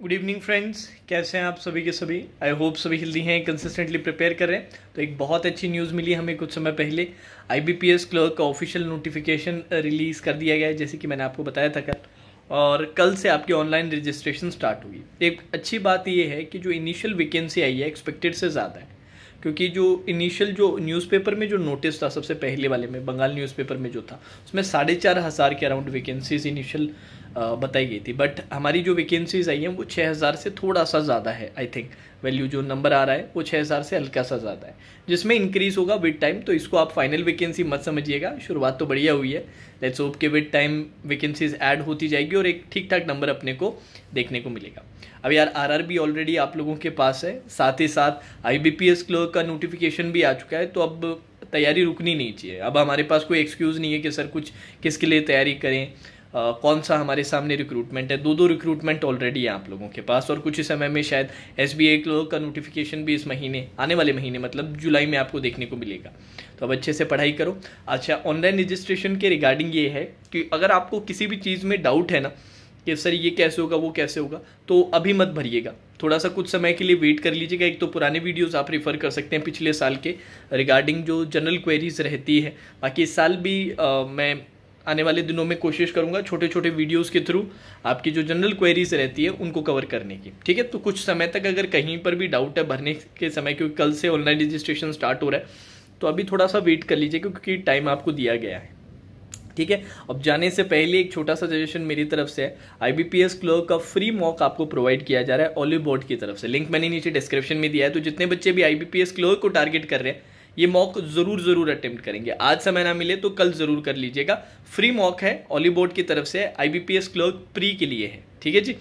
Good evening friends कैसे हैं आप सभी के सभी? आई होप सभी हेल्दी हैं कंसिस्टेंटली प्रिपेयर कर रहे हैं। तो एक बहुत अच्छी न्यूज़ मिली हमें कुछ समय पहले। I B P S clerk का ऑफिशियल नोटिफिकेशन रिलीज़ कर दिया गया है, जैसे कि मैंने आपको बताया था कल। और कल से आपकी ऑनलाइन रजिस्ट्रेशन स्टार्ट होगी एक अच्छी बात यह है कि जो इनिशियल वैकेंसी आई है एक्सपेक्टेड से ज़्यादा है। क्योंकि जो इनिशियल जो न्यूज़पेपर में जो नोटिस था, सबसे पहले वाले में, बंगाल न्यूज़पेपर में जो था, उसमें साढ़े चार हज़ार के अराउंड वैकेंसीज इनिशियल बताई गई थी। बट हमारी जो वैकेंसीज आई हैं, वो छः हज़ार से थोड़ा सा ज़्यादा है आई थिंक वैल्यू जो नंबर आ रहा है, वो छः हज़ार से हल्का सा ज़्यादा है। जिसमें इंक्रीज़ होगा विद टाइम तो इसको आप फाइनल वैकेंसी मत समझिएगा। शुरुआत तो बढ़िया हुई है। लेट्स होप के विद टाइम वैकेंसीज ऐड होती जाएगी और एक ठीक ठाक नंबर अपने को देखने को मिलेगा। अब यार आर ऑलरेडी आप लोगों के पास है। साथ ही साथ I B P S clerk का नोटिफिकेशन भी आ चुका है तो अब तैयारी रुकनी नहीं चाहिए। अब हमारे पास कोई एक्सक्यूज़ नहीं है कि सर कुछ किसके लिए तैयारी करें। कौन सा हमारे सामने रिक्रूटमेंट है? दो दो रिक्रूटमेंट ऑलरेडी है आप लोगों के पास और कुछ ही समय में शायद एस बी का नोटिफिकेशन भी इस महीने आने वाले महीने मतलब जुलाई में आपको देखने को मिलेगा। तो अब अच्छे से पढ़ाई करो। अच्छा ऑनलाइन रजिस्ट्रेशन के रिगार्डिंग ये है कि अगर आपको किसी भी चीज़ में डाउट है ना कि सर ये कैसे होगा वो कैसे होगा तो अभी मत भरिएगा। थोड़ा सा कुछ समय के लिए वेट कर लीजिएगा। एक तो पुराने वीडियोस आप रेफ़र कर सकते हैं पिछले साल के रिगार्डिंग जो जनरल क्वेरीज रहती है। बाकी इस साल भी आ, मैं आने वाले दिनों में कोशिश करूँगा छोटे छोटे वीडियोस के थ्रू आपकी जो जनरल क्वेरीज रहती है, उनको कवर करने की। ठीक है? तो कुछ समय तक अगर कहीं पर भी डाउट है भरने के समय, क्योंकि कल से ऑनलाइन रजिस्ट्रेशन स्टार्ट हो रहा है तो अभी थोड़ा सा वेट कर लीजिए, क्योंकि टाइम आपको दिया गया है। ठीक है? अब जाने से पहले एक छोटा सा सजेशन मेरी तरफ़ से है। आईबीपीएस क्लर्क का फ्री मॉक आपको प्रोवाइड किया जा रहा है ऑलिव बोर्ड की तरफ़ से। लिंक मैंने नीचे डिस्क्रिप्शन में दिया है तो जितने बच्चे भी आईबीपीएस क्लर्क को टारगेट कर रहे हैं ये मॉक ज़रूर ज़रूर अटेम्प्ट करेंगे। आज समय ना मिले तो कल ज़रूर कर लीजिएगा। फ्री मॉक है ऑली बोर्ड की तरफ़ से आईबीपीएस क्लर्क प्री के लिए है। ठीक है जी?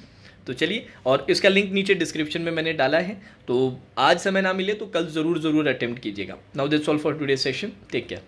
तो चलिए, और इसका लिंक नीचे डिस्क्रिप्शन में मैंने डाला है। तो आज समय ना मिले तो कल ज़रूर ज़रूर अटेम्प्ट कीजिएगा। Now that's all for today session take care